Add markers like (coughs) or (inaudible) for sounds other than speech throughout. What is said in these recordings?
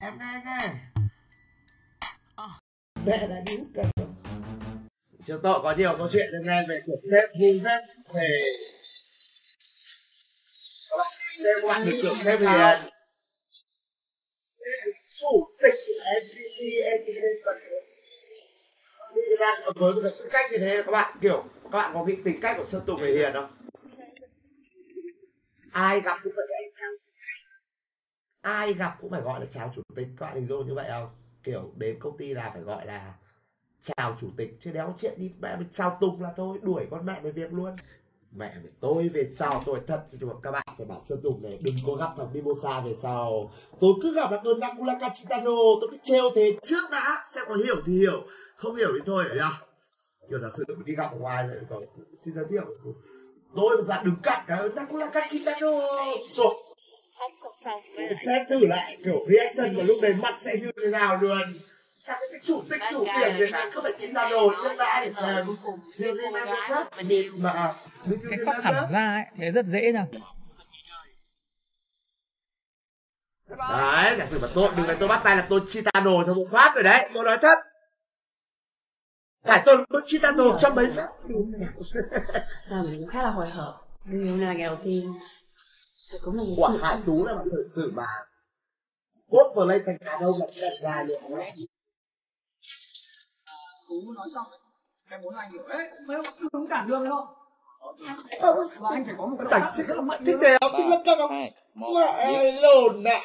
em nghe nghe. Mẹ đã đi hút cần cho tội có nhiều câu chuyện cho nghe về kiểu thép vui phép về. Các bạn xem bạn được kiểu thép hiền chủ tịch NPT Entertainment với cái cách như thế các bạn kiểu các bạn có nghĩ tính cách của sơn tùng về hiền không? Ai gặp cũng phải ai gặp cũng phải gọi là chào chủ tịch các bạn hình dung như vậy không? Kiểu đến công ty là phải gọi là chào chủ tịch chứ đéo chuyện đi mẹ mình chào tùng là thôi đuổi con mẹ về việc luôn. Mẹ mình tôi về sau tôi thật nhưng mà các bạn phải bảo sơn tùng này đừng có gặp thằng mimosa về sau. Tôi cứ gặp thằng nakula cachitano tôi cứ trêu thế. Trước đã xem có hiểu thì hiểu không hiểu thì thôi hiểu chưa kiểu giả sử mình đi gặp ở ngoài này có xin giới thiệu. Tôi mà ra đứng cạnh cái nakula cachitano sụp xem thử lại kiểu reaction của lúc đấy mặt sẽ như thế nào luôn. Các cái chủ tịch chủ tiền người ta cứ phải xin ra đồ trước đã để xem. riêng riêng em mà cái phát hẳn ra ấy thế rất dễ nha đấy giả sử mà tôi đừng nói tôi bắt tay là tôi chitano cho một phát rồi đấy tôi nói thật. Phải tôi tôi chitano cho mấy phát. Mình cũng khá là hồi hộp. Như là ngày đầu tiên thì cũng là quả hải tú là mà thực sự mà cốt vào lên thành đàn ông là sẽ đặt ra liền Tú nói xong em muốn anh hiểu ấy mấy ông đúng cản đường không và anh phải có một cái động tác rất là mạnh thích thế không thích lắm các không mẹ lồn ạ.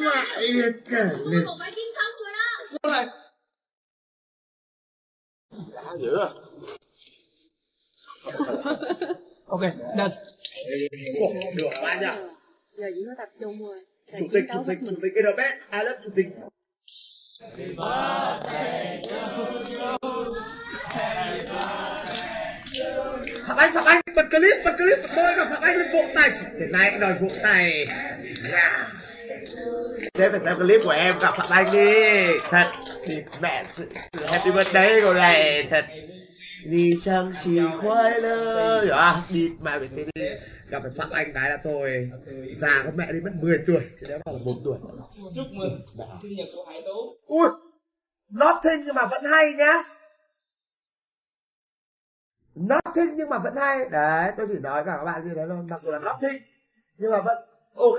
Mẹ cả lên đã dữ à ok được Khổ được bạn nhỉ giờ chỉ có tập trung rồi chủ tịch chủ tịch chủ tịch cái đấy ai lớp chủ tịch. Phạm Anh, Phạm Anh, bật clip, bật clip, tôi và Phạm Anh lên vỗ tay Thế này đòi vỗ tay Thế phải xem clip của em gặp Phạm Anh đi. Thật, thì mẹ, happy birthday của này, thật Đi sang xì khoai lơ không? Đi, mẹ phải thế đi. Gặp phải Phạm Anh cái là thôi Già con mẹ đi mất 10 tuổi nếu mà là 1 tuổi. Chúc mừng. Sinh nhật của Hải Tú. Ui Nothing nhưng mà vẫn hay nhá. Nothing nhưng mà vẫn hay. Đấy tôi chỉ nói cả các bạn như thế thôi. Mặc dù là nothing Nhưng mà vẫn ok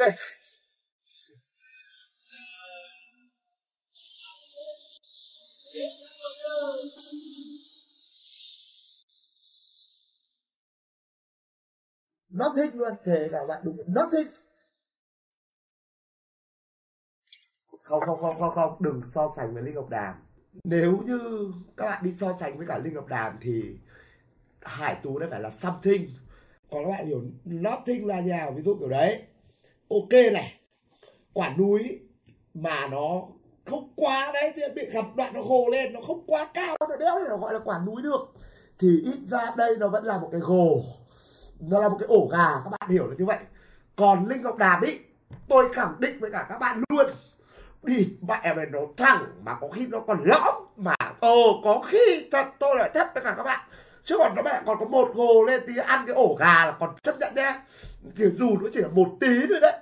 Nothing luôn Thế cả bạn đúng. Nothing không không không không không. Đừng so sánh với linh ngọc đàm. Nếu như các bạn đi so sánh với cả linh ngọc đàm thì hải tú đây phải là something. Còn các bạn hiểu nothing là nhà ví dụ kiểu đấy. Ok này. Quả núi mà nó không quá đấy thì bị gặp đoạn nó gồ lên nó không quá cao. Nó đéo để nó gọi là quả núi được. Thì ít ra đây nó vẫn là một cái gồ nó là một cái ổ gà, các bạn hiểu là như vậy. Còn linh ngọc đàm ý, tôi khẳng định với cả các bạn luôn đi mẹ mày nó thẳng mà có khi nó còn lõm mà ồ có khi thật tôi lại thất với cả các bạn. Chứ còn nó mẹ còn có một gồ lên tí ăn cái ổ gà là còn chấp nhận nhé. Thì dù nó chỉ là một tí thôi đấy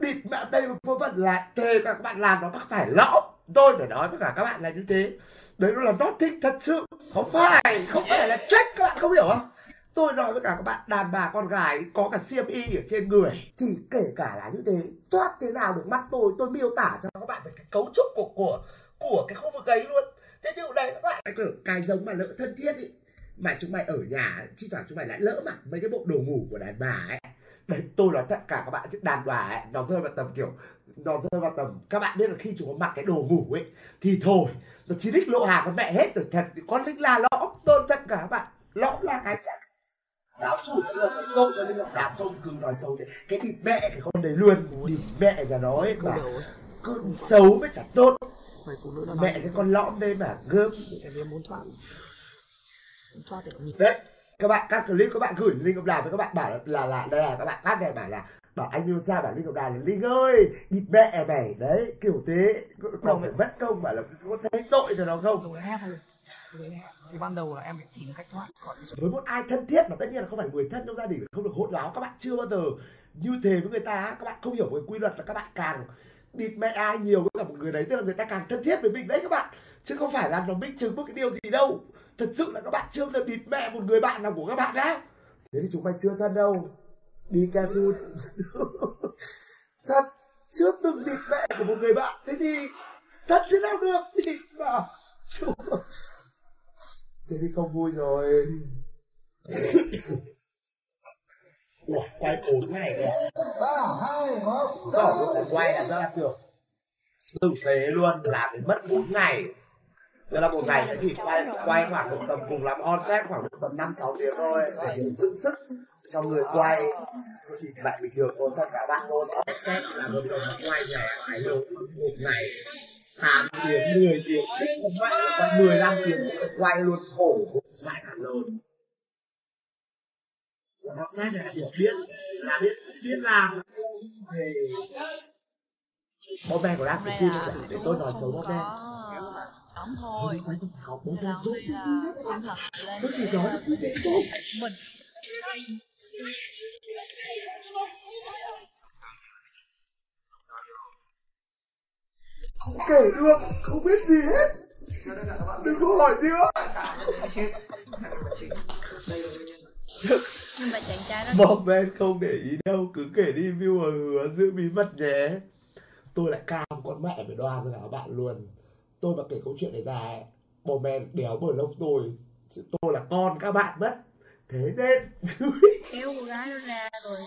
địt mẹ đây một vẩn lại thề các bạn làm nó mắc phải lõm. Tôi phải nói với cả các bạn là như thế. Đấy nó là nó thích thật sự. Không phải không phải là trách các bạn, không hiểu không? Tôi nói với cả các bạn, đàn bà con gái có cả CMY ở trên người. Thì kể cả là như thế thoát thế nào được mắt tôi tôi miêu tả cho các bạn về cái cấu trúc của của của cái khu vực ấy luôn. Thế nhưng đây các bạn cái cái giống mà lỡ thân thiết ý, mà chúng mày ở nhà chi thoảng chúng mày lại lỡ mặc mấy cái bộ đồ ngủ của đàn bà ấy. Đấy, tôi nói tất cả các bạn chứ, đàn bà ấy, nó rơi vào tầm, kiểu, nó rơi vào tầm, các bạn biết là khi chúng nó mặc cái đồ ngủ ấy, thì thôi, nó chỉ đích lộ hà con mẹ hết rồi, thật, con thích là lõm tôi tất cả các bạn lõm là cái chắc giáo chủ được cái sâu cho nên là đạp không cứ nói xấu thế. Cái thịt mẹ cái con đấy luôn thịt mẹ nhà nó ấy mà cứ xấu mới chẳng tốt. Mẹ cái con lõm đây mà gớm. Đấy các bạn các clip các bạn gửi link ông đàm với các bạn bảo là là, là đây là các bạn cắt này bảo là bảo anh yêu ra bảo linh ông đàm là linh ơi địt mẹ mày đấy kiểu thế. Còn phải mất công bảo là có thấy tội cho nó không thì ban đầu là em phải tìm cách thoát khỏi với một ai thân thiết mà tất nhiên là không phải người thân trong gia đình, không được hỗn láo, các bạn chưa bao giờ như thế với người ta, các bạn không hiểu cái quy luật là các bạn càng địt mẹ ai nhiều với cả một người đấy, tức là người ta càng thân thiết với mình đấy các bạn. Chứ không phải là nó minh chứng một cái điều gì đâu. Thật sự là các bạn chưa bao giờ địt mẹ một người bạn nào của các bạn đã thế thì chúng mày chưa thân đâu. Đi careful. (laughs) Thật, chưa từng địt mẹ của một người bạn. Thế thì thật thế nào được? Địt (laughs) mà thế thì không vui rồi. (coughs) Ủa, quay 4 ngày rồi ba hai một lúc là quay là rất là kiểu Thực tế luôn làm đến mất 4 ngày. Tức là một ngày sẽ chỉ quay, quay khoảng độ tầm cùng lắm on set khoảng độ tầm 5-6 tiếng thôi Để giữ sức cho người quay. Thì bạn bình thường thôi tất cả bạn luôn on set là một mà quay dài phải được một ngày 8 tiếng, 10 tiếng, thích vậy là quay 15 tiếng quay luôn khổ. Lại hẳn luôn học sách là hiểu biết là biết biết làm thì bố mẹ của đang phải chi cho để tôi nói xấu bố mẹ. Ổng thôi quay xong học bố mẹ giúp. Tôi chỉ nói là như thế thôi. Mình không kể được không biết gì hết. Đừng có hỏi nữa. Chết đây là nguyên nhân nhưng mà chàng trai đó bố mẹ không để ý đâu cứ kể đi viewer hứa giữ bí mật nhé. Tôi lại cam con mẹ với đoan với cả các bạn luôn. Tôi mà kể câu chuyện này ra ấy, bố mẹ đéo bờ lông tôi. Tôi là con các bạn mất. Thế nên cô gái đó ra rồi